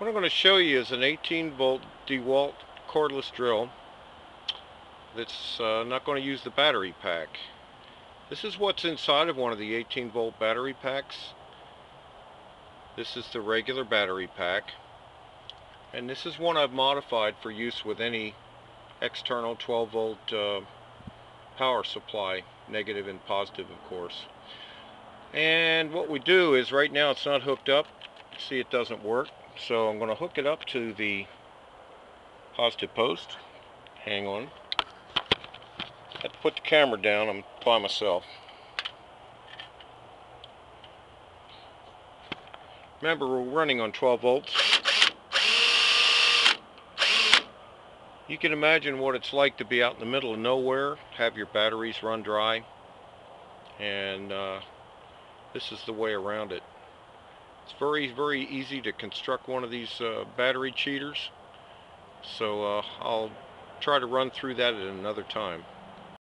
What I'm going to show you is an 18 volt DeWalt cordless drill that's uh, not going to use the battery pack. This is what's inside of one of the 18 volt battery packs. This is the regular battery pack and this is one I've modified for use with any external 12 volt uh, power supply negative and positive of course and what we do is right now it's not hooked up see it doesn't work so I'm going to hook it up to the positive post. Hang on. I have to put the camera down I'm by myself. Remember we're running on 12 volts. You can imagine what it's like to be out in the middle of nowhere have your batteries run dry and uh, this is the way around it it's very, very easy to construct one of these uh, battery cheaters. So uh, I'll try to run through that at another time.